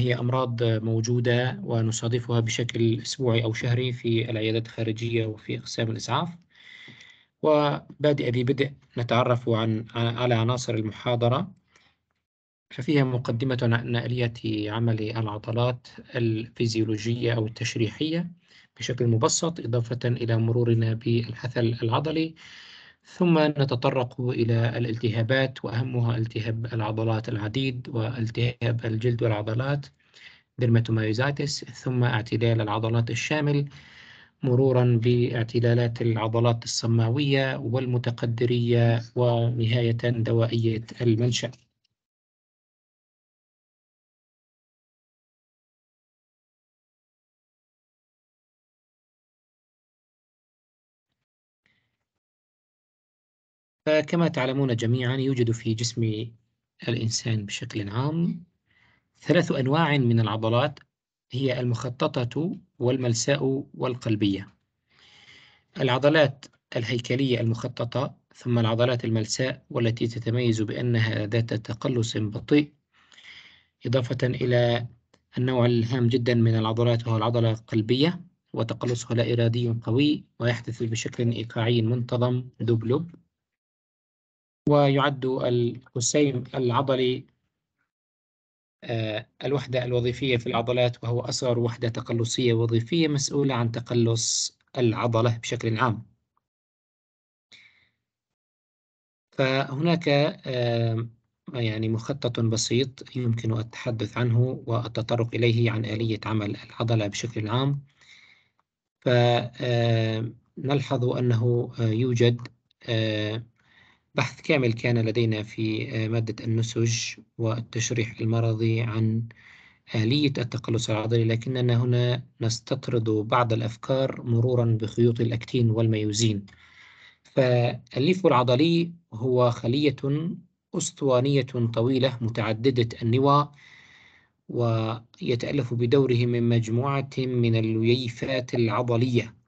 وهي أمراض موجودة ونصادفها بشكل أسبوعي أو شهري في العيادات الخارجية وفي أقسام الإسعاف. وبادئ ببدء نتعرف عن على عناصر المحاضرة ففيها مقدمة عن آلية عمل العضلات الفيزيولوجية أو التشريحية بشكل مبسط إضافة إلى مرورنا بالحثل العضلي. ثم نتطرق إلى الالتهابات وأهمها التهاب العضلات العديد والتهاب الجلد والعضلات. درماتومايوزايتس ثم اعتلال العضلات الشامل مرورا باعتلالات العضلات الصماوية والمتقدرية ونهاية دوائية المنشأ فكما تعلمون جميعا يوجد في جسم الإنسان بشكل عام ثلاث أنواع من العضلات هي المخططة والملساء والقلبية. العضلات الهيكلية المخططة ثم العضلات الملساء والتي تتميز بأنها ذات تقلص بطيء إضافة إلى النوع الهام جدا من العضلات وهو العضلة القلبية وتقلصها لا إرادي قوي ويحدث بشكل إيقاعي منتظم دبلب ويعد القسيم العضلي الوحدة الوظيفية في العضلات وهو أصغر وحدة تقلصية وظيفية مسؤولة عن تقلص العضلة بشكل عام. فهناك آه، يعني مخطط بسيط يمكن التحدث عنه والتطرق إليه عن آلية عمل العضلة بشكل عام. فنلحظ آه، أنه يوجد بحث كامل كان لدينا في آه، مادة النسج والتشريح المرضي عن آلية التقلص العضلي لكننا هنا نستطرد بعض الأفكار مرورا بخيوط الأكتين والميوزين. فالليف العضلي هو خلية أسطوانية طويلة متعددة النواة ويتألف بدوره من مجموعة من اللييفات العضلية.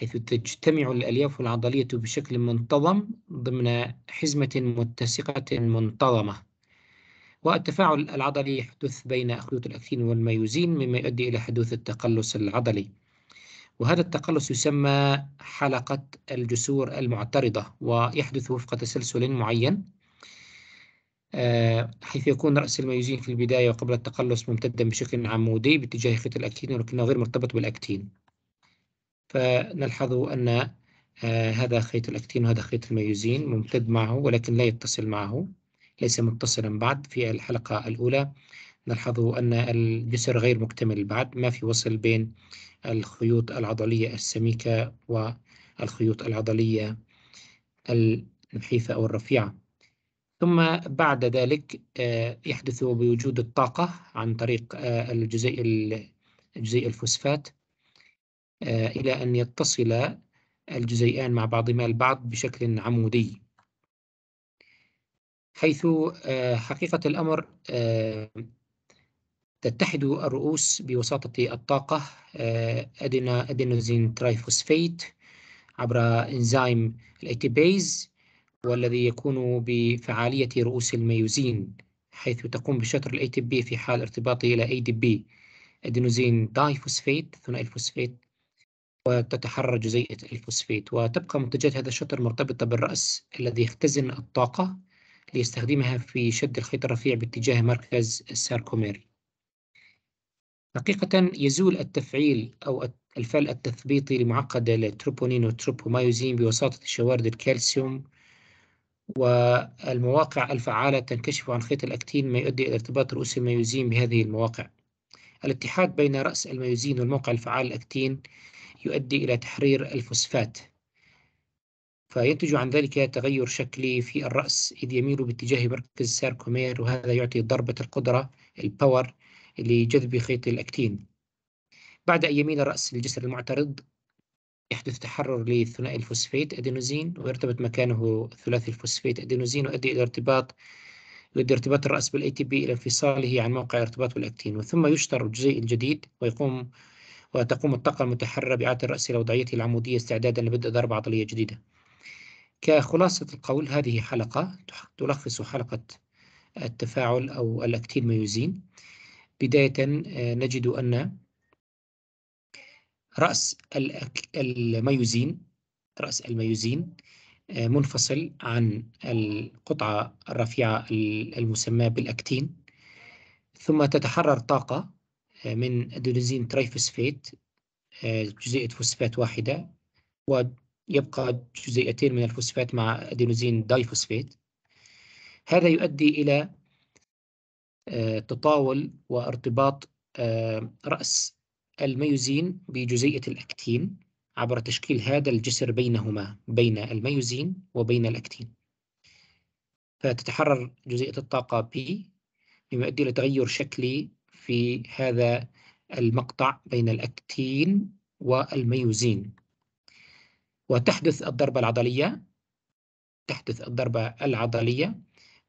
حيث تجتمع الألياف العضلية بشكل منتظم ضمن حزمة متسقة منتظمة. والتفاعل العضلي يحدث بين خيوط الأكتين والميوزين مما يؤدي إلى حدوث التقلص العضلي. وهذا التقلص يسمى حلقة الجسور المعترضة ويحدث وفق تسلسل معين آه، حيث يكون رأس الميوزين في البداية وقبل التقلص ممتدا بشكل عمودي باتجاه خيط الأكتين ولكنه غير مرتبط بالأكتين فنلحظ أن آه، هذا خيط الأكتين وهذا خيط الميوزين ممتد معه ولكن لا يتصل معه ليس متصلا بعد في الحلقة الأولى. نلحظ أن الجسر غير مكتمل بعد ما في وصل بين الخيوط العضلية السميكة والخيوط العضلية النحيفة أو الرفيعة. ثم بعد ذلك آه، يحدث بوجود الطاقة عن طريق آه، الجزيء الجزيء الفوسفات. إلى أن يتصل الجزيئان مع بعضهما البعض بشكل عمودي. حيث آه، حقيقة الأمر آه، تتحد الرؤوس بوساطة الطاقة adenosine triphosphate عبر إنزيم ال ATPase والذي يكون بفعالية رؤوس الميوزين حيث تقوم بشطر ال ATP في حال ارتباطه إلى ADP adenosine diphosphate ثنائي الفوسفيت وتتحرر جزيئة الفوسفيت وتبقى منتجات هذا الشطر مرتبطة بالرأس الذي يختزن الطاقة ليستخدمها في شد الخيط الرفيع باتجاه مركز الساركومير. حقيقة يزول التفعيل أو الفعل التثبيطي لمعقد التروبونين والتروبومايوزين بواسطة شوارد الكالسيوم والمواقع الفعالة تنكشف عن خيط الأكتين ما يؤدي إلى ارتباط رؤوس الميوزين بهذه المواقع. الاتحاد بين رأس الميوزين والموقع الفعال الأكتين يؤدي إلى تحرير الفوسفات. فينتج عن ذلك تغير شكلي في الرأس إذ يميل باتجاه مركز الساركومير وهذا يعطي ضربة القدرة ال power لجذب خيط الأكتين. بعد أن يميل الرأس للجسر المعترض يحدث تحرر لثنائي الفوسفيت أدينوزين ويرتبط مكانه ثلاثي الفوسفيت أدينوزين ويؤدي إلى ارتباط يؤدي ارتباط الرأس بال ATP إلى انفصاله عن موقع ارتباط بالأكتين وثم يشطر الجزيء الجديد ويقوم وتقوم الطاقة المتحررة بإعادة الرأس إلى وضعيته العمودية استعدادا لبدء ضربة عضلية جديدة. كخلاصة القول هذه حلقة تلخص حلقة التفاعل أو الأكتين ميوزين بداية نجد أن رأس الميوزين رأس الميوزين منفصل عن القطعة الرفيعة المسماة بالأكتين. ثم تتحرر طاقة من adenosine triphosphate جزيئة فوسفات واحدة ويبقى جزيئتين من الفوسفات مع adenosine diphosphate. هذا يؤدي إلى تطاول وارتباط رأس الميوزين بجزيئة الأكتين عبر تشكيل هذا الجسر بينهما بين الميوزين وبين الأكتين. فتتحرر جزيئة الطاقة P مما يؤدي إلى تغير شكلي في هذا المقطع بين الأكتين والميوزين. وتحدث الضربة العضلية تحدث الضربة العضلية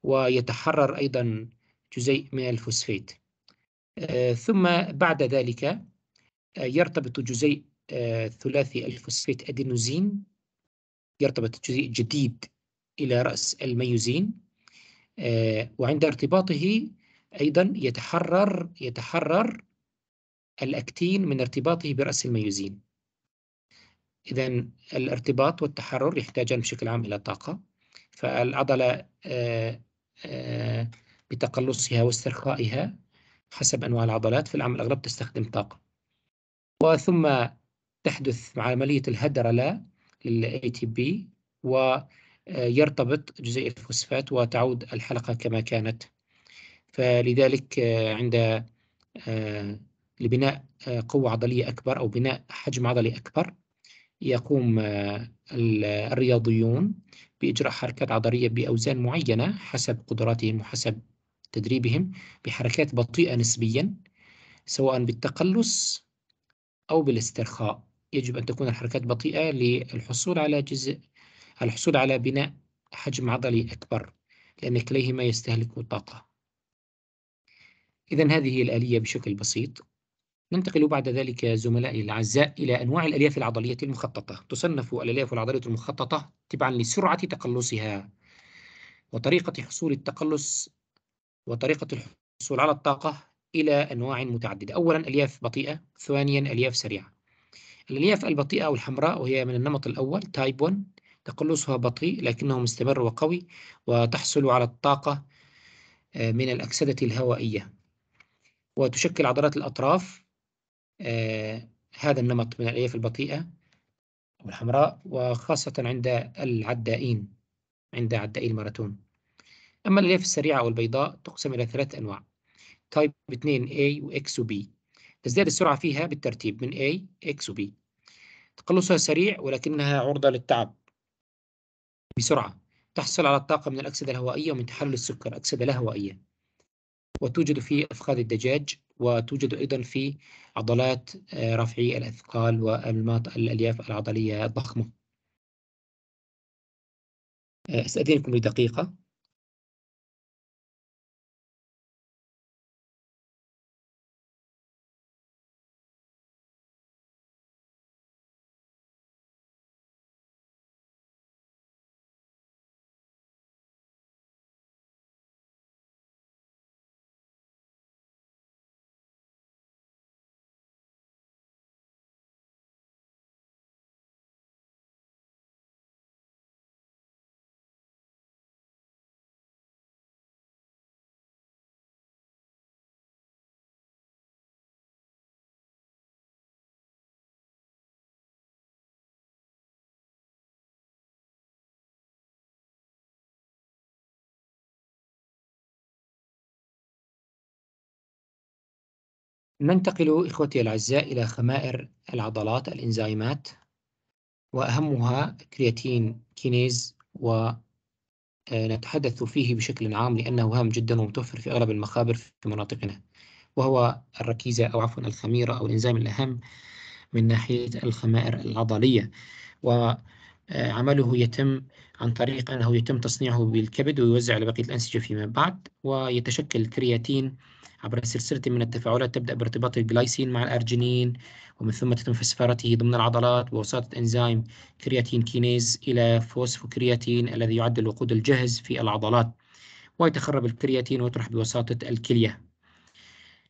ويتحرر أيضا جزيء من الفوسفيت. آه، ثم بعد ذلك آه، يرتبط جزيء آه، ثلاثي الفوسفيت أدينوزين يرتبط جزيء جديد إلى رأس الميوزين وعند ارتباطه أيضا يتحرر يتحرر الأكتين من ارتباطه برأس الميوزين. إذا الارتباط والتحرر يحتاجان بشكل عام إلى طاقة. فالعضلة آه، آه، بتقلصها واسترخائها حسب أنواع العضلات. في العام الأغلب تستخدم طاقة. وثم تحدث عملية الهدرلة لل ATP ويرتبط جزيء الفوسفات وتعود الحلقة كما كانت. فلذلك آه، عند لبناء قوة عضلية أكبر أو بناء حجم عضلي أكبر يقوم الرياضيون بإجراء حركات عضلية بأوزان معينة حسب قدراتهم وحسب تدريبهم بحركات بطيئة نسبيا سواء بالتقلص أو بالاسترخاء. يجب أن تكون الحركات بطيئة للحصول على جزء الحصول على بناء حجم عضلي أكبر لأن كليهما يستهلك طاقة. إذا هذه الآلية بشكل بسيط. ننتقل بعد ذلك زملائي الأعزاء إلى أنواع الألياف العضلية المخططة. تصنف الألياف العضلية المخططة تبعا لسرعة تقلصها وطريقة حصول التقلص وطريقة الحصول على الطاقة إلى أنواع متعددة. أولا ألياف بطيئة ثانيا ألياف سريعة. الألياف البطيئة أو الحمراء وهي من النمط الأول تايب 1 تقلصها بطيء لكنه مستمر وقوي وتحصل على الطاقة آه، من الأكسدة الهوائية. وتشكل عضلات الأطراف آه، هذا النمط من الألياف البطيئة أو الحمراء وخاصة عند العدائين عند عدائي الماراثون. أما الألياف السريعة أو البيضاء تقسم إلى ثلاث أنواع تايب 2 A و X و B. تزداد السرعة فيها بالترتيب من A X و B. تقلصها سريع ولكنها عرضة للتعب بسرعة. تحصل على الطاقة من الأكسدة الهوائية ومن تحلل السكر أكسدة لا هوائية. وتوجد في أفخاذ الدجاج وتوجد أيضا في عضلات آه، رفعي الأثقال والمات الألياف العضلية الضخمة آه، أستأذنكم لدقيقة. ننتقل إخوتي الأعزاء إلى خمائر العضلات الإنزيمات وأهمها كرياتين كينيز ونتحدث فيه بشكل عام لأنه هام جدا ومتوفر في أغلب المخابر في مناطقنا وهو الركيزة أو عفوا الخميرة أو الإنزيم الأهم من ناحية الخمائر العضلية. وعمله يتم عن طريق أنه يتم تصنيعه بالكبد ويوزع على بقية الأنسجة فيما بعد ويتشكل الكرياتين عبر سلسلة من التفاعلات تبدأ بارتباط الجلايسين مع الأرجينين ومن ثم تتم فسفرته ضمن العضلات بواسطة إنزيم creatine kinase إلى فوسفوكرياتين الذي يعد الوقود الجاهز في العضلات ويتخرب الكرياتين ويطرح بواسطة الكلية.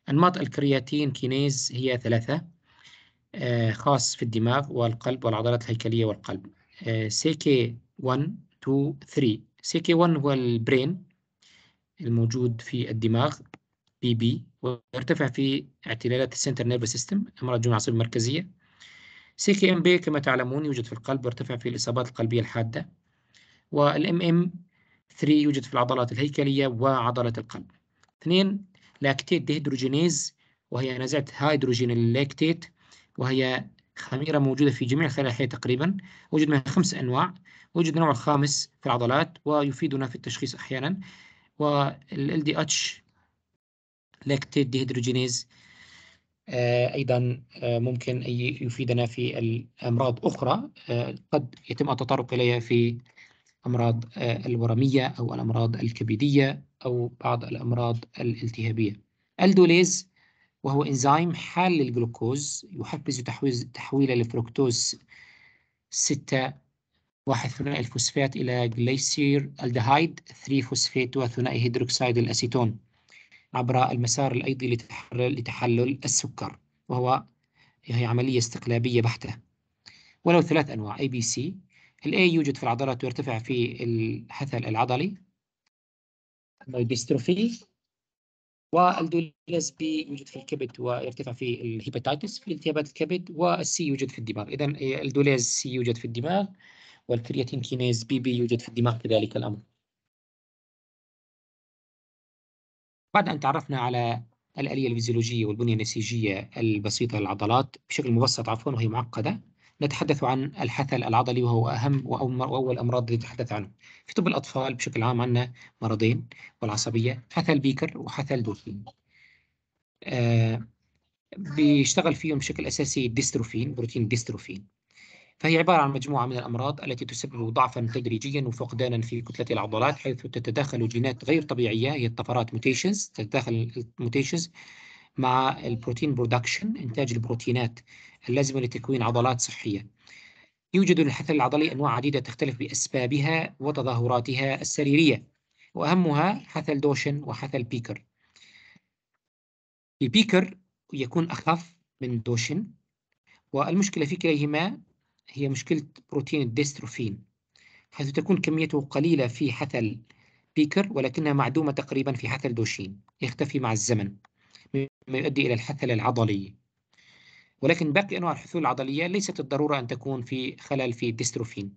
أنماط ال creatine kinase هي ثلاثة آه، خاص في الدماغ والقلب والعضلات الهيكلية والقلب. سيكي 1 2 3 سيكي 1 هو ال brain الموجود في الدماغ BB ويرتفع في اعتلالات ال central nervous system أمراض الجملة العصبية المركزية. CK MB كما تعلمون يوجد في القلب ويرتفع في الإصابات القلبية الحادة. وال MM 3 يوجد في العضلات الهيكلية وعضلة القلب. اثنين lactate dehydrogenase وهي نازعة هيدروجين اللاكتيت وهي خميرة موجودة في جميع الخلايا تقريبا. وجد منها خمس أنواع. وجد النوع الخامس في العضلات ويفيدنا في التشخيص أحيانا. وال LDH lactate dehydrogenase آه، أيضا آه، ممكن يفيدنا في الأمراض أخرى آه، قد يتم التطرق إليها في أمراض الورمية أو الأمراض الكبدية أو بعض الأمراض الالتهابية. aldolase وهو إنزيم حال للجلوكوز يحفز تحويل تحويل الفركتوز 6 واحد ثنائي الفوسفات إلى جليسير ألدهايد 3 فوسفات وثنائي هيدروكسيد الأسيتون عبر المسار الأيضي لتحلل السكر وهو هي عملية استقلابية بحتة. وله ثلاث أنواع A B C ال يوجد في العضلات ويرتفع في الحثل العضلي ال dystrophy و aldolase B يوجد في الكبد ويرتفع في ال hepatitis في التهابات الكبد وال C يوجد في الدماغ. إذا aldolase C يوجد في الدماغ وال creatine kinase BB يوجد في الدماغ كذلك الأمر. بعد أن تعرفنا على الآلية الفيزيولوجية والبنية النسيجية البسيطة للعضلات بشكل مبسط عفوا وهي معقدة. نتحدث عن الحثل العضلي وهو أهم وأول اللي نتحدث عنه. في طب الأطفال بشكل عام عندنا مرضين والعصبية حثل بيكر وحثل دوشين آه بيشتغل فيهم بشكل أساسي الديستروفين بروتين الديستروفين فهي عبارة عن مجموعة من الأمراض التي تسبب ضعفا تدريجيا وفقدانا في كتلة العضلات حيث تتداخل جينات غير طبيعية هي الطفرات mutations تتداخل ال mutations مع ال protein production إنتاج البروتينات اللازمة لتكوين عضلات صحية؟ يوجد للحثل العضلي أنواع عديدة تختلف بأسبابها وتظاهراتها السريرية وأهمها حثل دوشن وحثل بيكر. البيكر يكون أخف من دوشن والمشكلة في كليهما هي مشكلة بروتين الديستروفين حيث تكون كميته قليلة في حثل بيكر ولكنها معدومة تقريبا في حثل دوشين يختفي مع الزمن مما يؤدي إلى الحثل العضلي. ولكن باقي أنواع الحثول العضلية ليست الضرورة أن تكون في خلل في الديستروفين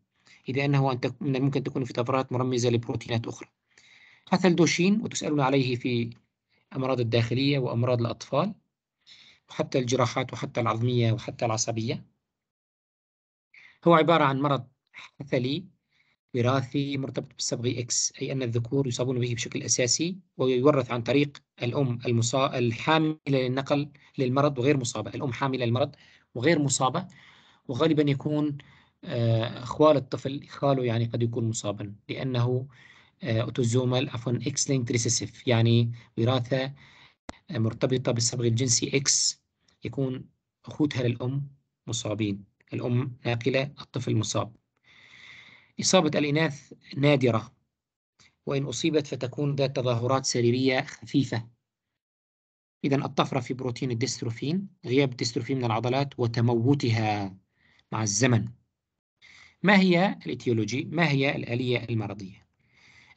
إذ أنه أن من الممكن تكون في طفرات مرمزة لبروتينات أخرى. حثل دوشين وتسألون عليه في أمراض الداخلية وأمراض الأطفال وحتى الجراحات وحتى العظمية وحتى العصبية. هو عبارة عن مرض حثلي وراثي مرتبط بالصبغي X أي أن الذكور يصابون به بشكل أساسي ويورث عن طريق الأم المصا... الحاملة للنقل للمرض وغير مصابة. الأم حاملة للمرض وغير مصابة وغالبا يكون آه، أخوال الطفل خاله يعني قد يكون مصابا لأنه آه، autosomal عفوا X-linked recessive يعني وراثة آه، مرتبطة بالصبغي الجنسي X يكون أخوتها للأم مصابين. الأم ناقلة الطفل مصاب. إصابة الإناث نادرة وإن أصيبت فتكون ذات تظاهرات سريرية خفيفة إذا الطفرة في بروتين الديستروفين غياب الديستروفين من العضلات وتموتها مع الزمن ما هي ال etiology؟ ما هي الآلية المرضية؟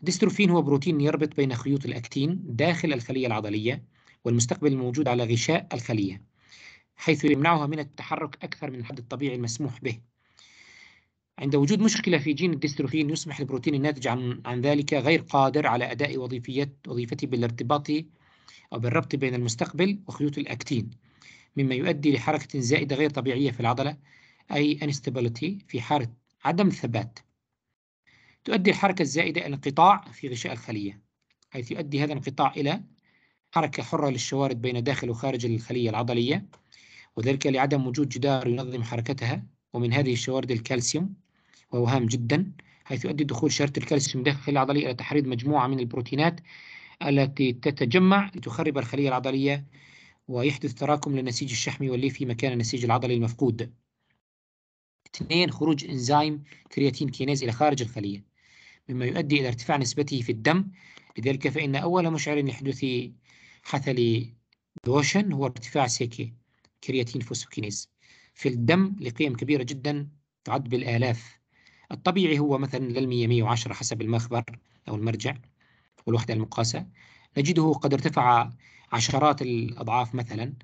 الديستروفين هو بروتين يربط بين خيوط الأكتين داخل الخلية العضلية والمستقبل الموجود على غشاء الخلية حيث يمنعها من التحرك أكثر من الحد الطبيعي المسموح به عند وجود مشكلة في جين الديستروفين يصبح البروتين الناتج عن, عن ذلك غير قادر على أداء وظيفية وظيفته بالارتباط أو بالربط بين المستقبل وخيوط الأكتين مما يؤدي لحركة زائدة غير طبيعية في العضلة أي instability في حالة عدم الثبات. تؤدي الحركة الزائدة إلى انقطاع في غشاء الخلية حيث يؤدي هذا الانقطاع إلى حركة حرة للشوارد بين داخل وخارج الخلية العضلية وذلك لعدم وجود جدار ينظم حركتها ومن هذه الشوارد الكالسيوم وهو هام جدا حيث يؤدي دخول شرط الكالسيوم داخل العضلية إلى تحريض مجموعة من البروتينات التي تتجمع لتخرب الخلية العضلية ويحدث تراكم للنسيج الشحمي والليفي مكان النسيج العضلي المفقود. اثنين خروج إنزيم creatine kinase إلى خارج الخلية. مما يؤدي إلى ارتفاع نسبته في الدم. لذلك فإن أول مشعر لحدوث حثل دوشن هو ارتفاع CK creatine phosphokinase. في الدم لقيم كبيرة جدا تعد بالآلاف. الطبيعي هو مثلا للمية 110 حسب المخبر أو المرجع والوحدة المقاسة. نجده قد ارتفع عشرات الأضعاف مثلا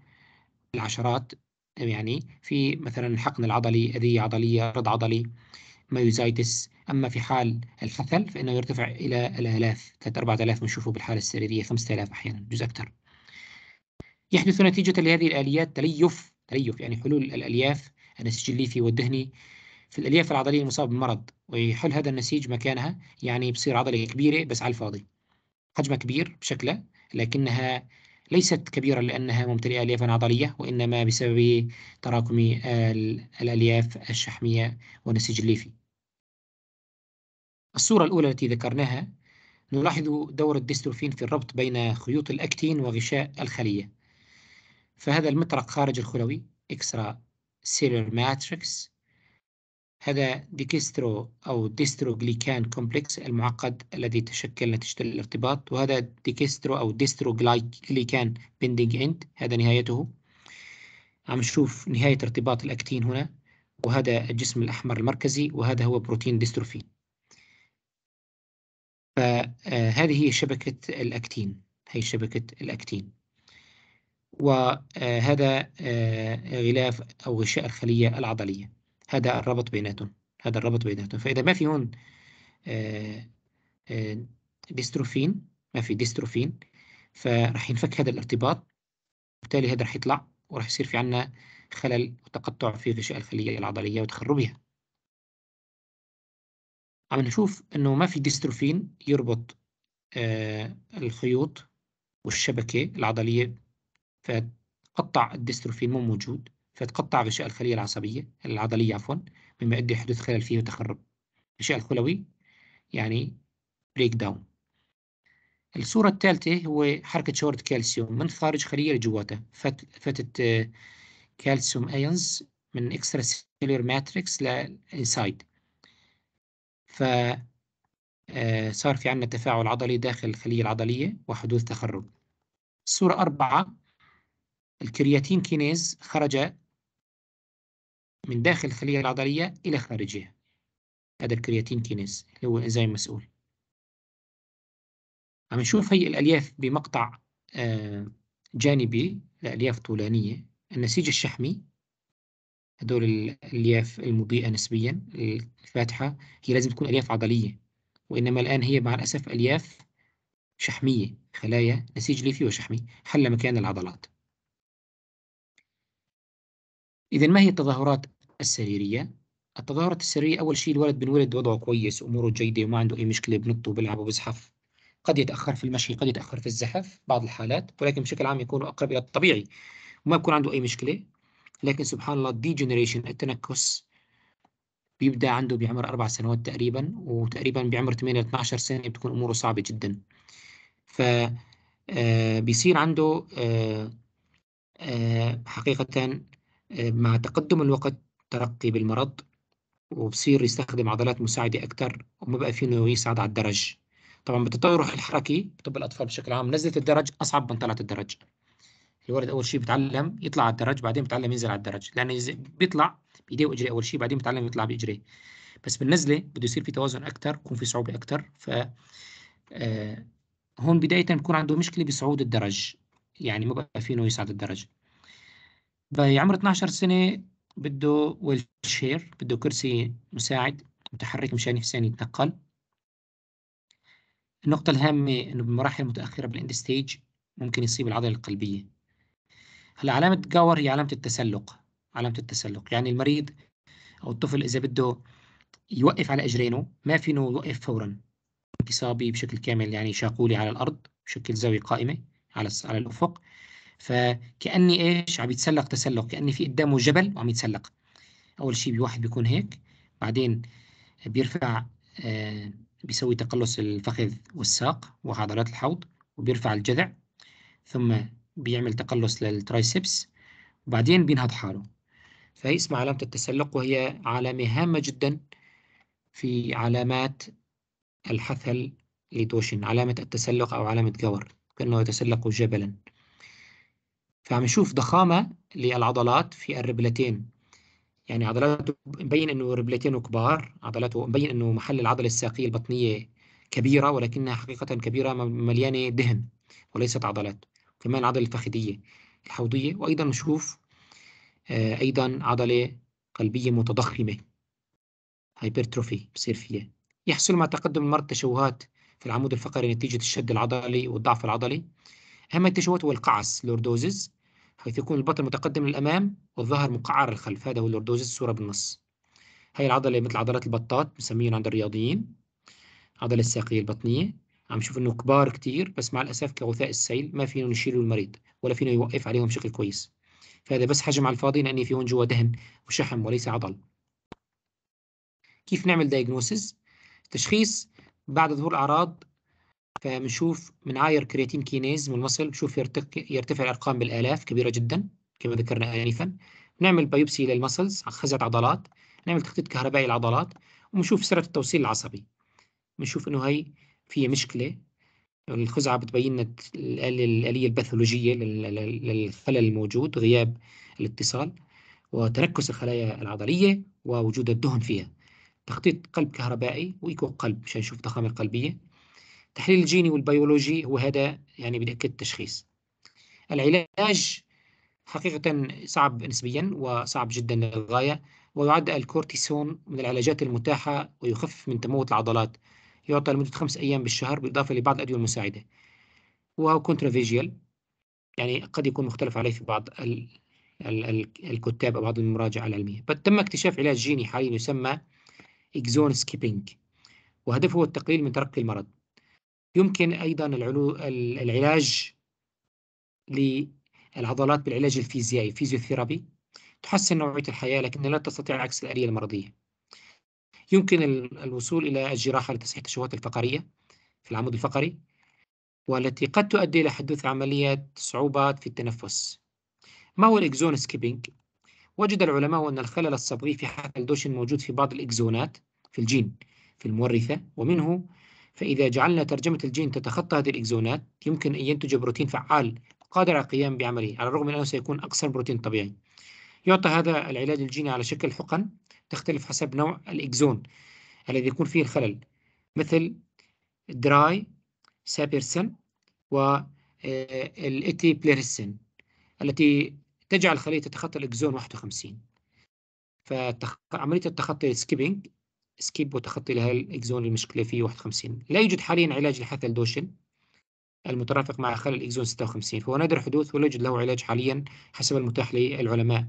العشرات يعني في مثلا الحقن العضلي أذية عضلية رض عضلي myositis. أما في حال الحثل فإنه يرتفع إلى الآلاف 3 4000 بنشوفه بالحالة السريرية 5000 أحيانا جزء أكثر. يحدث نتيجة لهذه الآليات تليف تليف يعني حلول الألياف. النسيج الليفي والدهني في الألياف العضلية المصابة بالمرض ويحل هذا النسيج مكانها يعني بصير عضلة كبيرة بس على الفاضي. حجمها كبير بشكله لكنها ليست كبيرة لأنها ممتلئة أليافا عضلية وإنما بسبب تراكم الألياف الشحمية والنسيج الليفي. الصورة الأولى التي ذكرناها نلاحظ دور الديستروفين في الربط بين خيوط الأكتين وغشاء الخلية. فهذا المطرق خارج الخلوي extracellular matrix هذا dextro أو dystroglycan complex المعقد الذي تشكل نتيجة الارتباط وهذا dextro أو dystroglycan binding end هذا نهايته. عم نشوف نهاية ارتباط الأكتين هنا وهذا الجسم الأحمر المركزي وهذا هو بروتين ديستروفين. فهذه هي شبكة الأكتين هي شبكة الأكتين. وهذا آه، غلاف أو غشاء الخلية العضلية. هذا الربط بيناتهم هذا الربط بيناتهم. فإذا ما في هون آه، آه، ديستروفين ما في ديستروفين فراح ينفك هذا الارتباط بالتالي هذا راح يطلع وراح يصير في عنا خلل وتقطع في غشاء الخلية العضلية وتخربها عم نشوف إنه ما في ديستروفين يربط آه الخيوط والشبكة العضلية فتقطع الديستروفين مو موجود. فتقطع غشاء الخلية العصبية العضلية عفوا مما يؤدي حدوث خلل فيه وتخرب. الغشاء الخلوي يعني breakdown الصورة الثالثة هو حركة شوارد كالسيوم من خارج خلية لجواتها فتت آه، calcium ions من extracellular matrix ل inside ف آه، صار في عندنا تفاعل عضلي داخل الخلية العضلية وحدوث تخرب. الصورة أربعة ال creatine kinase خرج من داخل الخلية العضلية إلى خارجها. هذا ال creatine kinase اللي هو الإنزيم المسؤول عم نشوف هي الألياف بمقطع آه، جانبي لألياف طولانية النسيج الشحمي هدول الألياف المضيئة نسبيا الفاتحة هي لازم تكون ألياف عضلية. وإنما الآن هي مع الأسف ألياف شحمية خلايا نسيج ليفي وشحمي حل مكان العضلات. إذا ما هي التظاهرات؟ السريرية؟ التظاهرات السريرية أول شيء الولد بنولد وضعه كويس أموره جيدة وما عنده أي مشكلة بنط وبيلعب وبزحف. قد يتأخر في المشي قد يتأخر في الزحف بعض الحالات ولكن بشكل عام يكون أقرب إلى الطبيعي وما بيكون عنده أي مشكلة. لكن سبحان الله ال degeneration التنكس بيبدأ عنده بعمر أربع سنوات تقريبا وتقريبا بعمر 8 ل 12 سنة بتكون أموره صعبة جدا. ف آه، بيصير عنده آه، آه، حقيقة مع تقدم الوقت ترقي بالمرض وبصير يستخدم عضلات مساعدة أكثر وما بقى فيه يصعد على الدرج. طبعا بالتطور الحركي بطب الأطفال بشكل عام نزلة الدرج أصعب من طلعة الدرج. الولد أول شيء بيتعلم يطلع على الدرج بعدين بيتعلم ينزل على الدرج لأنه بيطلع بإيديه وإجريه أول شيء بعدين بيتعلم يطلع بإجريه. بس بالنزلة بده يصير في توازن أكثر يكون في صعوبة أكثر ف آه هون بداية بيكون عنده مشكلة بصعود الدرج يعني ما بقى فيه يصعد الدرج. بعمر 12 سنة بده ويل شير بده كرسي مساعد متحرك مشان يحسن يتنقل. النقطة الهامة إنه بمراحل متأخرة بالإند ستيج ممكن يصيب العضلة القلبية. هلأ علامة جاور هي علامة التسلق علامة التسلق. يعني المريض أو الطفل إذا بده يوقف على إجرينه ما فينه يوقف فورا. انتصابي بشكل كامل يعني شاقولي على الأرض بشكل زاوية قائمة على على الأفق. فكأني إيش؟ عم يتسلق تسلق كأني في قدامه جبل وعم يتسلق. أول شيء بواحد بيكون هيك بعدين بيرفع آه بيسوي تقلص الفخذ والساق وعضلات الحوض وبيرفع الجذع ثم بيعمل تقلص للترايسبس وبعدين بينهض حاله. فهي اسمها علامة التسلق وهي علامة هامة جدا في علامات الحثل لدوشن علامة التسلق أو علامة جور كأنه يتسلق جبلا. فعم نشوف ضخامة للعضلات في الربلتين. يعني عضلاته مبين إنه ربلتينه كبار عضلاته مبين إنه محل العضلة الساقية البطنية كبيرة ولكنها حقيقة كبيرة مليانة دهن وليست عضلات كمان العضلة الفخذية الحوضية. وأيضا نشوف آه، أيضا عضلة قلبية متضخمة هايبرتروفي بصير فيها. يحصل مع تقدم المرض تشوهات في العمود الفقري نتيجة الشد العضلي والضعف العضلي. أهم التشوهات هو القعس lordosis. حيث يكون البطن متقدم للأمام والظهر مقعر للخلف. هذا هو ال lordosis الصورة بالنص. هاي العضلة مثل عضلات البطات بنسميهم عند الرياضيين. عضلة الساقية البطنية. عم نشوف إنه كبار كتير بس مع الأسف كغثاء السيل ما فيهم يشيلوا المريض ولا فينا يوقف عليهم بشكل كويس. فهذا بس حجم على الفاضي لأنه فيهم جوا دهن وشحم وليس عضل. كيف نعمل diagnosis تشخيص بعد ظهور الأعراض فبنشوف بنعاير creatine kinase من المصل بشوف يرتفع الأرقام بالآلاف كبيرة جدا كما ذكرنا انفا. نعمل biopsy لل muscles خزعة عضلات. نعمل تخطيط كهربائي للعضلات. ونشوف سرعة التوصيل العصبي. بنشوف إنه هي في مشكلة. الخزعة بتبين لنا الآلية الباثولوجية للخلل الموجود غياب الاتصال وتنكس الخلايا العضلية ووجود الدهن فيها. تخطيط قلب كهربائي وإيكو قلب مشان نشوف الضخامه القلبيه التحليل الجيني والبيولوجي هو هذا يعني بيأكد التشخيص. العلاج حقيقة صعب نسبيا وصعب جدا للغاية ويعد الكورتيسون من العلاجات المتاحة ويخفف من تموت العضلات. يعطى لمدة خمس أيام بالشهر بالإضافة لبعض الأدوية المساعدة. وهو controversial يعني قد يكون مختلف عليه في بعض ال ال ال الكتاب أو بعض المراجع العلمية. تم اكتشاف علاج جيني حاليا يسمى exon skipping وهدفه هو التقليل من ترقي المرض. يمكن أيضا العلاج للعضلات بالعلاج الفيزيائي physiotherapy. تحسن نوعية الحياة لكنها لا تستطيع عكس الآلية المرضية. يمكن الوصول إلى الجراحة لتصحيح التشوهات الفقرية في العمود الفقري والتي قد تؤدي إلى حدوث عملية صعوبات في التنفس. ما هو ال exon skipping؟ وجد العلماء أن الخلل الصبغي في حثل دوشن موجود في بعض الإكزونات في الجين في المورثة ومنه فإذا جعلنا ترجمة الجين تتخطى هذه الإكزونات يمكن أن ينتج بروتين فعال قادر على القيام بعمله على الرغم من أنه سيكون أقصر بروتين طبيعي. يعطى هذا العلاج الجيني على شكل حقن تختلف حسب نوع الإكزون الذي يكون فيه الخلل مثل drisapersen وال eteplirsen التي تجعل الخلية تتخطى الإكزون 51 فعملية التخطي skipping skip وتخطي لها الإكزون المشكلة فيه 51 لا يوجد حاليا علاج لحثل دوشن المترافق مع خلل الإكزون 56 فهو نادر حدوث ولا يوجد له علاج حاليا حسب المتاح للعلماء.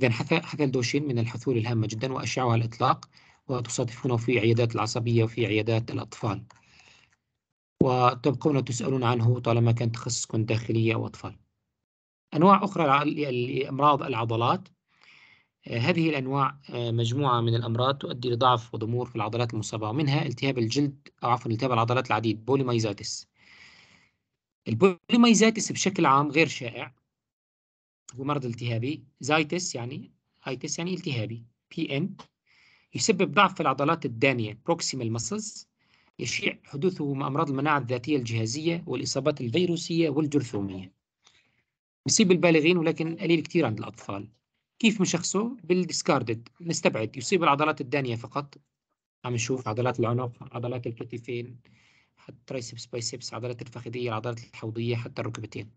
إذا حثل دوشين من الحثول الهامة جدا وأشيعها على الإطلاق وتصادفونه في عيادات العصبية وفي عيادات الأطفال. وتبقون تسألون عنه طالما كان تخصصكم داخلية أو أطفال أنواع أخرى لأمراض العضلات هذه الأنواع مجموعة من الأمراض تؤدي لضعف وضمور في العضلات المصابة ومنها التهاب الجلد أو عفوا التهاب العضلات العديد polymyositis ال polymyositis بشكل عام غير شائع هو مرض التهابي sitis يعني itis يعني التهابي PM يسبب ضعف في العضلات الدانية proximal muscles يشيع حدوثه مع أمراض المناعة الذاتية الجهازية والإصابات الفيروسية والجرثومية. يصيب البالغين ولكن قليل كثير عند الأطفال كيف نشخصه؟ بال discarded نستبعد يصيب العضلات الدانية فقط. عم نشوف عضلات العنق عضلات الكتفين حتى triceps biceps عضلات الفخذية العضلات الحوضية حتى الركبتين.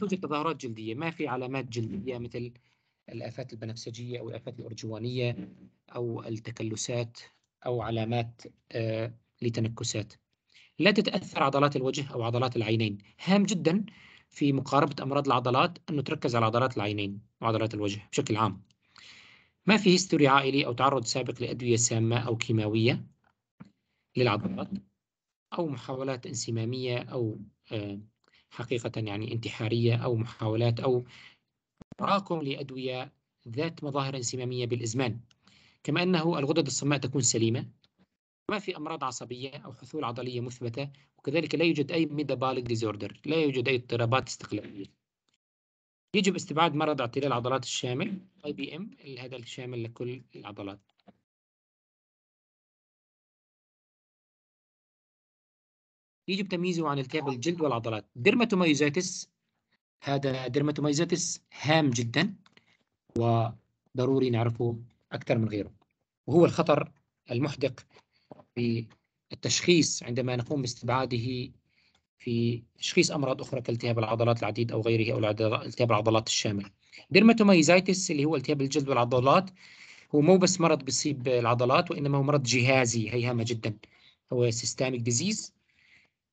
توجد تظاهرات جلدية ما في علامات جلدية مثل الآفات البنفسجية أو الآفات الأرجوانية أو التكلسات أو علامات آه لتنكسات. لا تتأثر عضلات الوجه أو عضلات العينين. هام جدا في مقاربة أمراض العضلات أنه تركز على عضلات العينين وعضلات الوجه بشكل عام. ما في هيستوري عائلي أو تعرض سابق لأدوية سامة أو كيماوية للعضلات أو محاولات انسمامية أو آه حقيقة يعني انتحارية أو محاولات أو تراكم لأدوية ذات مظاهر انسمامية بالإزمان. كما أنه الغدد الصماء تكون سليمة ما في أمراض عصبية أو حثول عضلية مثبتة وكذلك لا يوجد أي metabolic disorder لا يوجد أي اضطرابات استقلالية. يجب استبعاد مرض اعتلال العضلات الشامل IBM هذا الشامل لكل العضلات. يجب تمييزه عن التهاب الجلد والعضلات. dermatomyositis هذا dermatomyositis هام جدا وضروري نعرفه أكثر من غيره وهو الخطر المحدق في التشخيص عندما نقوم باستبعاده في تشخيص أمراض أخرى كالتهاب العضلات العديد أو غيره أو التهاب العضلات الشامل dermatomyositis اللي هو التهاب الجلد والعضلات هو مو بس مرض بيصيب العضلات وإنما هو مرض جهازي هي هامة جدا. هو systemic disease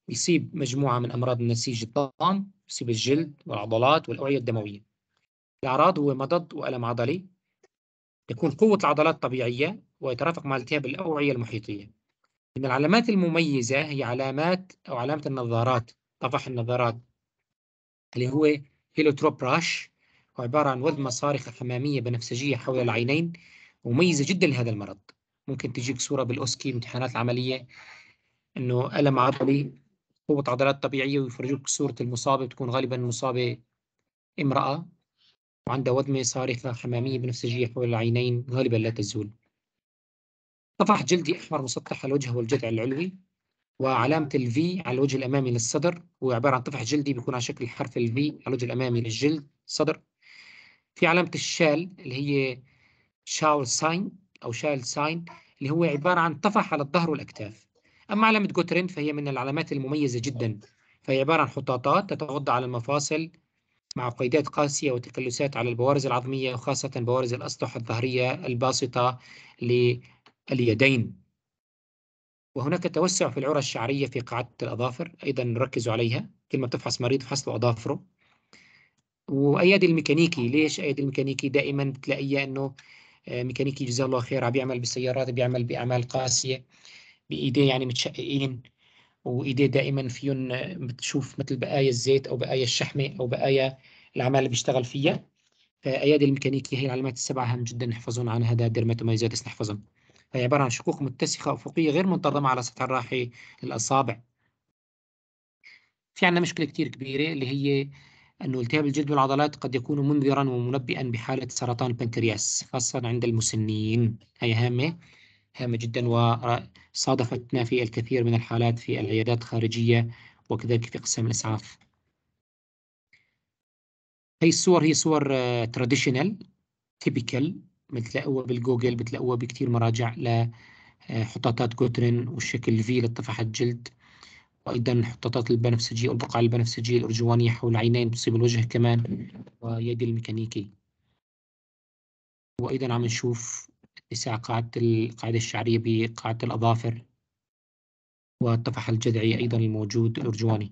يصيب مجموعة من أمراض النسيج الضام يصيب الجلد والعضلات والأوعية الدموية. الأعراض هو مضض وألم عضلي تكون قوة العضلات طبيعية ويترافق مع التهاب الأوعية المحيطية. من العلامات المميزة هي علامات أو علامة النظارات طفح النظارات. اللي هو heliotrope rash وعبارة عن وذمة صارخة حمامية بنفسجية حول العينين مميزة جدا لهذا المرض. ممكن تجيك صورة بال OSCE امتحانات العملية إنه ألم عضلي قوة عضلات طبيعية ويفرجوك صورة المصابة بتكون غالبا المصابة امرأة وعندها وذمة صارخة حمامية بنفسجية حول العينين غالبا لا تزول. طفح جلدي أحمر مسطح على الوجه والجذع العلوي وعلامة ال V على الوجه الأمامي للصدر هو عبارة عن طفح جلدي بيكون على شكل حرف ال V على الوجه الأمامي للجلد الصدر في علامة الشال اللي هي shawl sign أو shawl sign اللي هو عبارة عن طفح على الظهر والأكتاف. أما علامة جوترون فهي من العلامات المميزة جدا. فهي عبارة عن حطاطات تتوضع على المفاصل مع عقيدات قاسية وتكلسات على البوارز العظمية وخاصة بوارز الأسطح الظهرية الباسطة لليدين وهناك توسع في العرى الشعرية في قاعدة الأظافر أيضا ركزوا عليها كل ما تفحص مريض فحص له أظافره وأيادي الميكانيكي ليش أيادي الميكانيكي؟ دائما بتلاقيه أنه آه، ميكانيكي جزاه الله خير عم بيعمل بالسيارات بيعمل بأعمال قاسية بإيديه يعني متشققين. وإيديه دائما فيهم آه، بتشوف مثل بقايا الزيت أو بقايا الشحمة أو بقايا الأعمال اللي بيشتغل فيها. فأيادي الميكانيكية هي العلامات السبعة هام جدا نحفظهم عن هذا ال dermatomyositis نحفظهم. فهي عبارة عن شقوق متسخة أفقية غير منتظمة على سطح الراحي الأصابع. في عندنا مشكلة كتير كبيرة اللي هي أنه التهاب الجلد والعضلات قد يكون منذرا ومنبئا بحالة سرطان البنكرياس خاصة عند المسنين. هي هامة هامة جدا وصادفتنا في الكثير من الحالات في العيادات الخارجية وكذلك في قسم الإسعاف. هي الصور هي صور traditional typical بتلاقوها بالجوجل بتلاقوها بكثير مراجع لحطاطات جوترون والشكل في لطفح الجلد وأيضا حطاطات البنفسجية أو البقع البنفسجية الأرجوانية حول العينين تصيب الوجه كمان ويدي الميكانيكي. وأيضا عم نشوف اتساع قاعدة القاعدة الشعرية بقاعدة الأظافر والطفح الجذعي أيضا الموجود الأرجواني.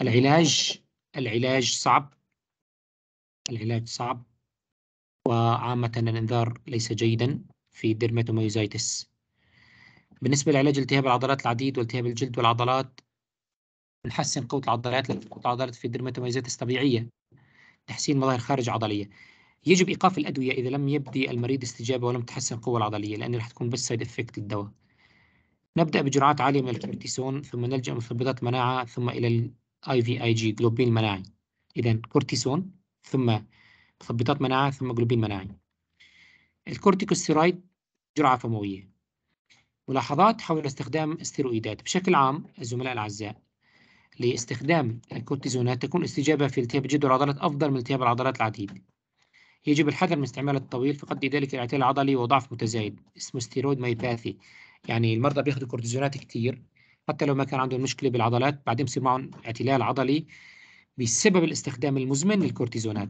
العلاج العلاج صعب. العلاج صعب. وعامة الإنذار ليس جيدا في dermatomyositis بالنسبة لعلاج التهاب العضلات العديد والتهاب الجلد والعضلات نحسن قوة العضلات لأن قوة العضلات في ال dermatomyositis طبيعية تحسين مظاهر خارج عضلية. يجب إيقاف الأدوية إذا لم يبدي المريض استجابة ولم تحسن القوة العضلية لأن رح تكون بس side effect للدواء. نبدأ بجرعات عالية من الكورتيسون ثم نلجأ مثبطات المناعة ثم إلى ال IVIG جلوبين المناعي. إذا كورتيسون ثم مثبطات مناعة ثم جلوبين مناعي. الكورتيكوستيرويد جرعة فموية. ملاحظات حول استخدام الستيرويدات بشكل عام الزملاء الأعزاء لاستخدام الكورتيزونات تكون استجابة في التهاب الجلد والعضلات أفضل من التهاب العضلات العديد يجب الحذر من استعمال الطويل فقد ذلك الاعتلال العضلي وضعف متزايد. اسمه steroid myopathy يعني المرضى بياخذوا كورتيزونات كثير حتى لو ما كان عندهم مشكلة بالعضلات بعدين بصير معهم اعتلال عضلي بسبب الاستخدام المزمن للكورتيزونات.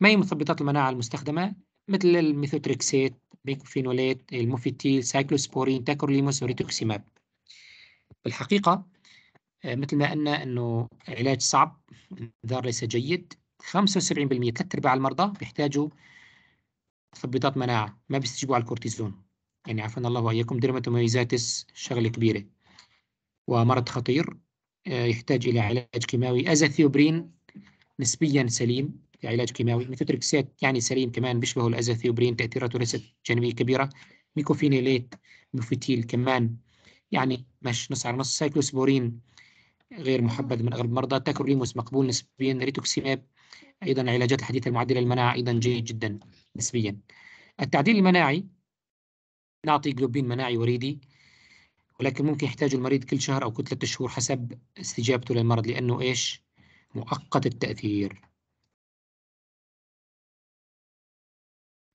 ما هي مثبطات المناعة المستخدمة؟ مثل الميثوتريكسيت ميكوفينوليت الموفيتيل سايكلوسبورين تاكروليموس وريتوكسيماب. بالحقيقة آه، مثل ما قلنا أنه العلاج صعب إنذار ليس جيد. 75% ثلاث أرباع المرضى بيحتاجوا مثبطات مناعة ما بيستجيبوا على الكورتيزون. يعني عافانا الله وإياكم dermatomyositis شغلة كبيرة. ومرض خطير آه، يحتاج إلى علاج كيماوي. أزاثيوبرين نسبيا سليم. علاج كيماوي. ميثوتريكسات يعني سليم كمان بيشبه الأزاثيوبرين تأثيراته ليست جانبية كبيرة. ميكوفينوليت موفيتيل كمان يعني مش نص على نص. سايكلوسبورين غير محبذ من اغلب المرضى تاكروليموس مقبول نسبيا. ريتوكسيماب أيضا العلاجات الحديثة المعدلة للمناعه أيضا جيد جدا نسبيا. التعديل المناعي نعطي جلوبين مناعي وريدي ولكن ممكن يحتاج المريض كل شهر أو كل ثلاثة شهور حسب استجابته للمرض لأنه إيش؟ مؤقت التأثير.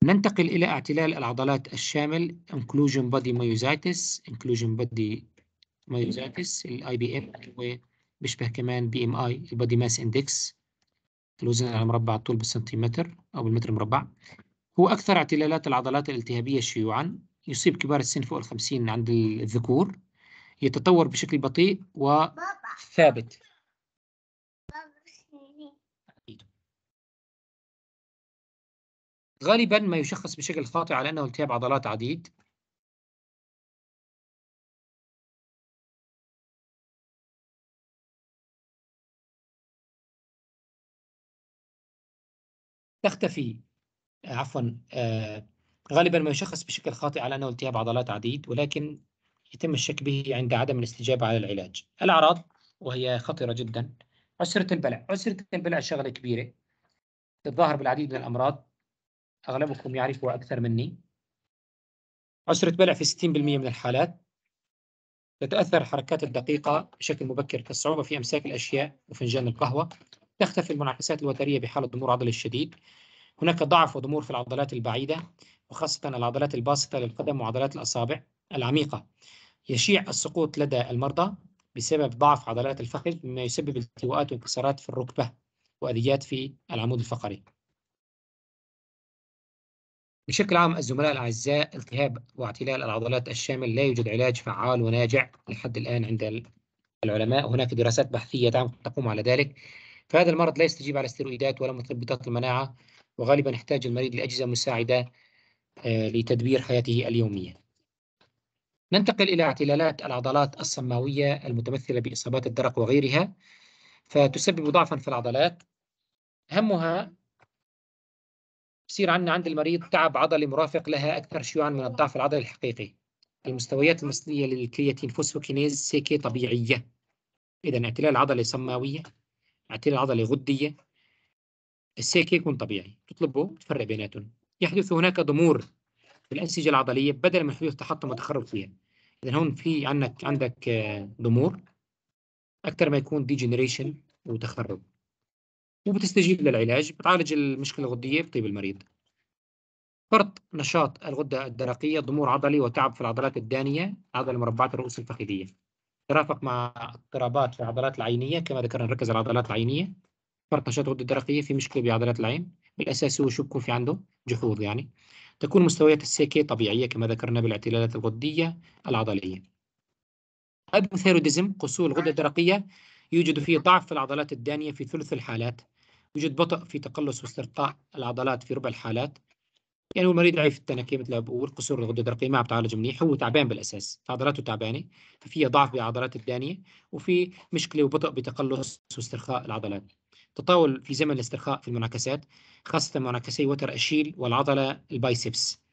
ننتقل إلى اعتلال العضلات الشامل Inclusion Body Myositis Inclusion Body Myositis ال IBM وبيشبه كمان BMI Body Mass Index الوزن على مربع الطول بالسنتيمتر أو بالمتر مربع هو أكثر اعتلالات العضلات الالتهابية شيوعا يصيب كبار السن فوق الخمسين عند الذكور يتطور بشكل بطيء وثابت غالبا ما يشخص بشكل خاطئ على أنه التهاب عضلات عديد. تختفي عفوا آه غالبا ما يشخص بشكل خاطئ على أنه التهاب عضلات عديد ولكن يتم الشك به عند عدم الاستجابة على العلاج. الأعراض وهي خطرة جدا. عسرة البلع عسرة البلع شغلة كبيرة تتظاهر بالعديد من الأمراض. أغلبكم يعرفها أكثر مني. عسرة بلع في 60% من الحالات. تتأثر الحركات الدقيقة بشكل مبكر كالصعوبة في إمساك الأشياء وفنجان القهوة. تختفي المنعكسات الوترية بحالة ضمور عضلي الشديد. هناك ضعف وضمور في العضلات البعيدة وخاصة العضلات الباسطة للقدم وعضلات الأصابع العميقة. يشيع السقوط لدى المرضى بسبب ضعف عضلات الفخذ مما يسبب التواءات وانكسارات في الركبة وأذيات في العمود الفقري. بشكل عام الزملاء الأعزاء التهاب واعتلال العضلات الشامل لا يوجد علاج فعال وناجع لحد الآن عند العلماء. هناك دراسات بحثية تقوم على ذلك. فهذا المرض لا يستجيب على استيرويدات ولا مثبطات المناعة وغالبا يحتاج المريض لأجهزة مساعدة آه، لتدبير حياته اليومية. ننتقل إلى اعتلالات العضلات الصماوية المتمثلة بإصابات الدرق وغيرها فتسبب ضعفا في العضلات. أهمها يصير عندنا عند المريض تعب عضلي مرافق لها أكثر شيوعا من الضعف العضلي الحقيقي. المستويات المصلية لل creatine phosphokinase CK طبيعية. إذا اعتلال عضلي صماوية اعتلال عضلي غدية ال CK يكون طبيعي تطلبه تفرق بيناتهم. يحدث هناك ضمور في الأنسجة العضلية بدلا من حدوث تحطم وتخرب فيها. إذا هون في عندك عندك آه، ضمور أكثر ما يكون degeneration وتخرب وبتستجيب للعلاج بتعالج المشكلة الغدية بطيب المريض. فرط نشاط الغدة الدرقية ضمور عضلي وتعب في العضلات الدانية عضلة مربعات الرؤوس الفخذية. ترافق مع اضطرابات في العضلات العينية كما ذكرنا نركز على العضلات العينية. فرط نشاط الغدة الدرقية في مشكلة بعضلات العين. بالأساس هو شو بكون في عنده؟ جحوظ يعني. تكون مستويات السيكي طبيعية كما ذكرنا بالاعتلالات الغدية العضلية. البوثيروديزم قصور الغدة الدرقية يوجد فيه ضعف في العضلات الدانية في ثلث الحالات. يوجد بطء في تقلص واسترخاء العضلات في ربع الحالات. يعني هو مريض ضعيف التنكي مثل ما بقول قصور الغده الدرقيه ما بتعالج منيح هو تعبان بالأساس. عضلاته تعبانة ففيها ضعف بالعضلات الدانية وفي مشكلة وبطء بتقلص واسترخاء العضلات. تطاول في زمن الاسترخاء في المنعكسات خاصة منعكسي وتر أشيل والعضلة البايسبس.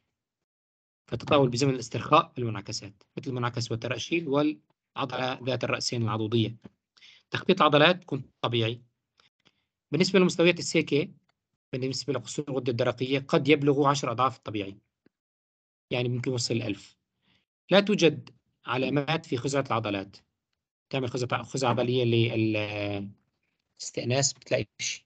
فتطاول بزمن الاسترخاء في المنعكسات مثل منعكس وتر أشيل والعضلة ذات الرأسين العضوضية. تخطيط العضلات يكون طبيعي. بالنسبة لمستويات السيكي بالنسبة لقصور الغدة الدرقية قد يبلغ 10 أضعاف الطبيعي. يعني ممكن يوصل الألف لا توجد علامات في خزعة العضلات. تعمل خزعة عضلية لل استئناس بتلاقي شيء.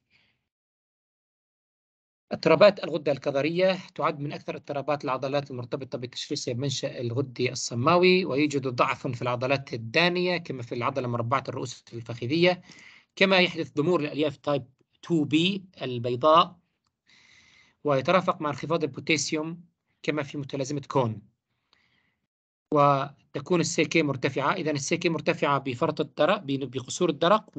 اضطرابات الغدة الكظرية تعد من أكثر اضطرابات العضلات المرتبطة بتشخيص منشأ الغدة الصماوي ويوجد ضعف في العضلات الدانية كما في العضلة مربعة الرؤوس الفخذية كما يحدث ضمور للألياف type 2B البيضاء ويترافق مع انخفاض البوتاسيوم كما في متلازمة كون. وتكون ال CK مرتفعة. إذا ال CK مرتفعة بفرط الدرق بقصور الدرق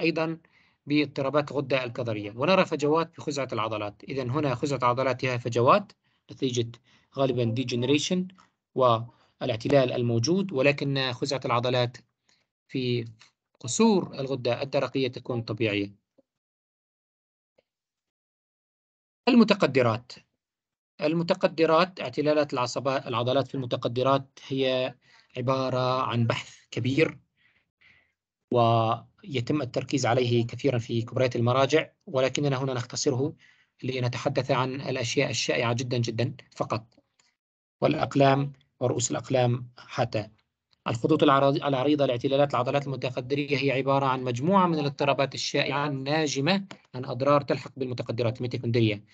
أيضا باضطرابات الغدة الكظرية. ونرى فجوات في خزعة العضلات. إذا هنا خزعة العضلات فيها فجوات نتيجة غالبا degeneration والاعتلال الموجود. ولكن خزعة العضلات في قصور الغدة الدرقية تكون طبيعية. المتقدرات. المتقدرات اعتلالات العضلات في المتقدرات هي عبارة عن بحث كبير ويتم التركيز عليه كثيرا في كبريات المراجع ولكننا هنا نختصره لنتحدث عن الأشياء الشائعة جدا جدا فقط. والأقلام ورؤوس الأقلام حتى. الخطوط العريضة لاعتلالات العضلات المتقدرية هي عبارة عن مجموعة من الاضطرابات الشائعة الناجمة عن أضرار تلحق بالمتقدرات الميتوكوندرية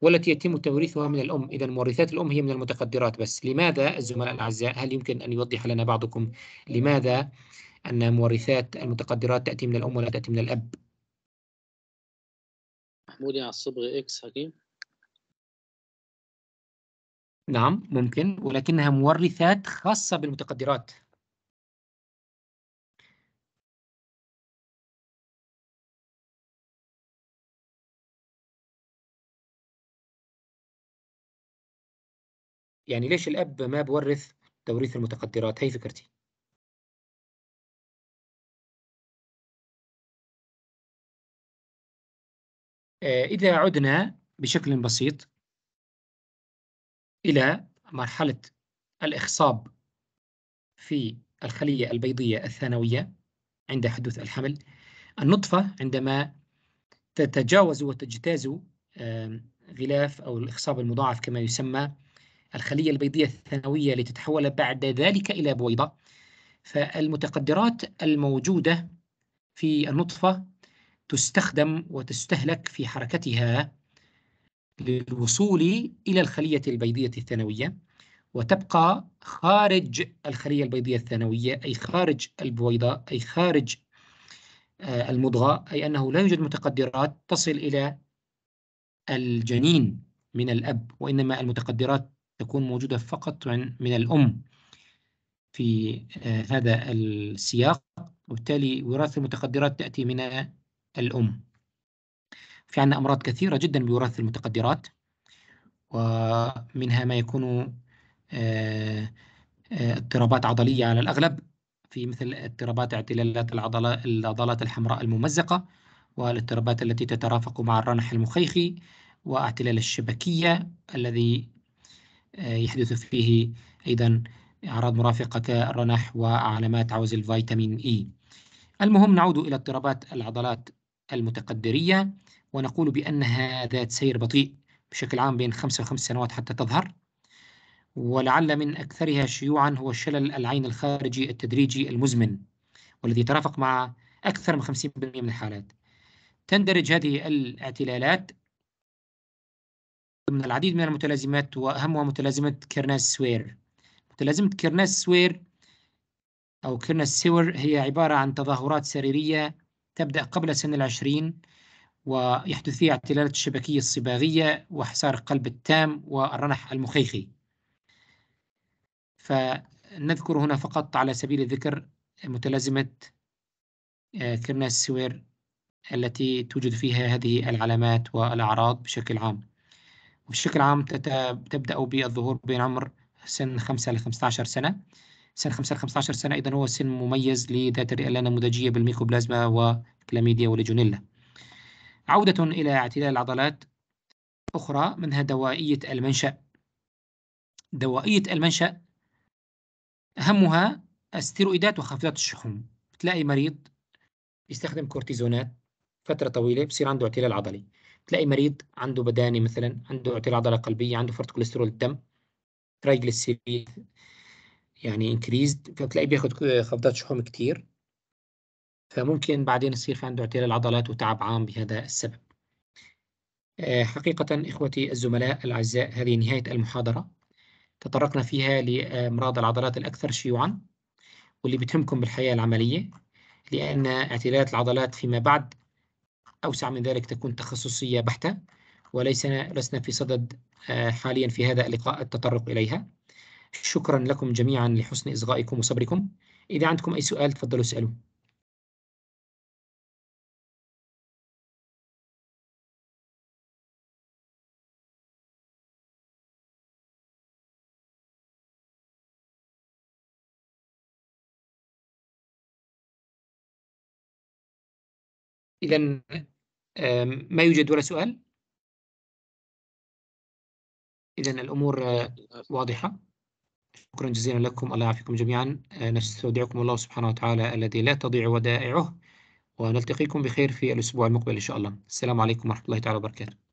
والتي يتم توريثها من الأم. إذا مورثات الأم هي من المتقدرات بس. لماذا الزملاء الأعزاء؟ هل يمكن أن يوضح لنا بعضكم لماذا أن مورثات المتقدرات تأتي من الأم ولا تأتي من الأب؟ محمود على الصبغة إكس حكيم. نعم ممكن ولكنها مورثات خاصة بالمتقدرات. يعني ليش الأب ما بورث توريث المتقدرات؟ هي فكرتي. آه، إذا عدنا بشكل بسيط إلى مرحلة الإخصاب في الخلية البيضية الثانوية عند حدوث الحمل. النطفة عندما تتجاوز وتجتاز غلاف أو الإخصاب المضاعف كما يسمى الخلية البيضية الثانوية لتتحول بعد ذلك إلى بويضة. فالمتقدرات الموجودة في النطفة تستخدم وتستهلك في حركتها للوصول إلى الخلية البيضية الثانوية وتبقى خارج الخلية البيضية الثانوية أي خارج البويضة أي خارج آه، المضغة أي أنه لا يوجد متقدرات تصل إلى الجنين من الأب وإنما المتقدرات تكون موجودة فقط من الأم في آه، هذا السياق وبالتالي وراثة المتقدرات تأتي من الأم. في عندنا أمراض كثيرة جدا بوراثة المتقدرات ومنها ما يكون آه، آه، اضطرابات عضلية على الأغلب في مثل اضطرابات اعتلالات العضلات الحمراء الممزقة والاضطرابات التي تترافق مع الرنح المخيخي واعتلال الشبكية الذي آه، يحدث فيه أيضا أعراض مرافقة كالرنح وعلامات عوز الفيتامين إي المهم نعود إلى اضطرابات العضلات المتقدرية. ونقول بأنها ذات سير بطيء بشكل عام بين خمسة وخمس سنوات حتى تظهر ولعل من أكثرها شيوعا هو الشلل العين الخارجي التدريجي المزمن والذي يترافق مع أكثر من 50% من الحالات. تندرج هذه الاعتلالات ضمن العديد من المتلازمات وأهمها متلازمة كيرنز ساير. متلازمة كيرنز ساير أو كيرنز ساير هي عبارة عن تظاهرات سريرية تبدأ قبل سن العشرين ويحدث فيها اعتلالات الشبكية الصباغية وحصار القلب التام والرنح المخيخي. فنذكر هنا فقط على سبيل الذكر متلازمة آه، كيرنز ساير التي توجد فيها هذه العلامات والأعراض بشكل عام. بشكل عام تبدأ بالظهور بين عمر سن 5 ل 15 سنة. سن 5 ل 15 سنة أيضا هو سن مميز لذات الرئة النموذجية بالميكوبلازما وكلاميديا وليجونيلا. عودة إلى اعتلال العضلات أخرى منها دوائية المنشأ. دوائية المنشأ أهمها الستيرويدات وخافضات الشحوم. تلاقي مريض يستخدم كورتيزونات فترة طويلة بصير عنده اعتلال عضلي. تلاقي مريض عنده بداني مثلا عنده اعتلال عضلة قلبية عنده فرط كوليسترول الدم triglyceride يعني increased فتلاقيه بياخد خفضات شحوم كتير. فممكن بعدين يصير في عنده اعتلال عضلات وتعب عام بهذا السبب. آه، حقيقة إخوتي الزملاء الأعزاء هذه نهاية المحاضرة. تطرقنا فيها لأمراض العضلات الأكثر شيوعا واللي بتهمكم بالحياة العملية لأن اعتلالات العضلات فيما بعد أوسع من ذلك تكون تخصصية بحتة وليس لسنا في صدد آه، حاليا في هذا اللقاء التطرق إليها. شكرا لكم جميعا لحسن إصغائكم وصبركم. إذا عندكم أي سؤال تفضلوا اسألوا. إذا ما يوجد ولا سؤال؟ إذا الأمور آه، واضحة. شكرا جزيلا لكم. الله يعافيكم جميعا. آه، نستودعكم الله سبحانه وتعالى الذي لا تضيع ودائعه ونلتقيكم بخير في الأسبوع المقبل إن شاء الله. السلام عليكم ورحمة الله تعالى وبركاته.